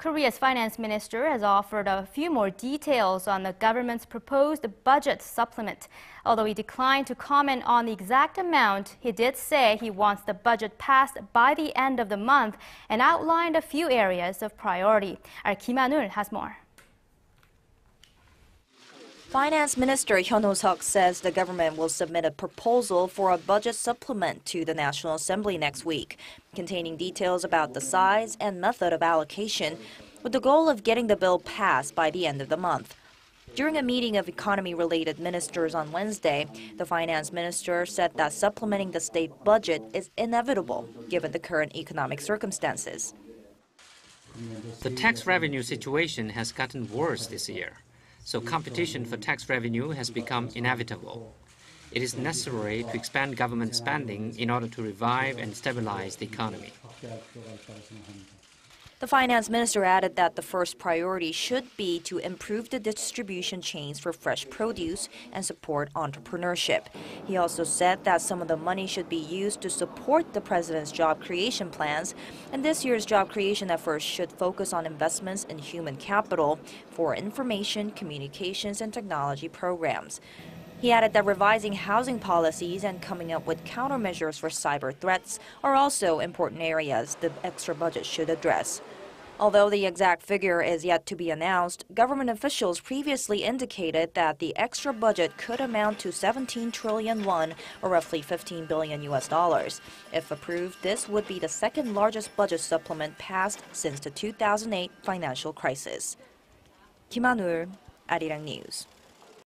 Korea's finance minister has offered a few more details on the government's proposed budget supplement. Although he declined to comment on the exact amount, he did say he wants the budget passed by the end of the month and outlined a few areas of priority. Our Kim Han-ul has more. Finance Minister Hyun Oh-seok says the government will submit a proposal for a budget supplement to the National Assembly next week, containing details about the size and method of allocation, with the goal of getting the bill passed by the end of the month. During a meeting of economy-related ministers on Wednesday, the finance minister said that supplementing the state budget is inevitable given the current economic circumstances. The tax revenue situation has gotten worse this year so competition for tax revenue has become inevitable. It is necessary to expand government spending in order to revive and stabilize the economy. The finance minister added that the first priority should be to improve the distribution chains for fresh produce and support entrepreneurship. He also said that some of the money should be used to support the president's job creation plans, and this year's job creation efforts should focus on investments in human capital for information, communications, and technology programs. He added that revising housing policies and coming up with countermeasures for cyber threats are also important areas the extra budget should address. Although the exact figure is yet to be announced, government officials previously indicated that the extra budget could amount to 17 trillion won, or roughly 15 billion US dollars. If approved, this would be the second largest budget supplement passed since the 2008 financial crisis. Kim Han-ul, Arirang News.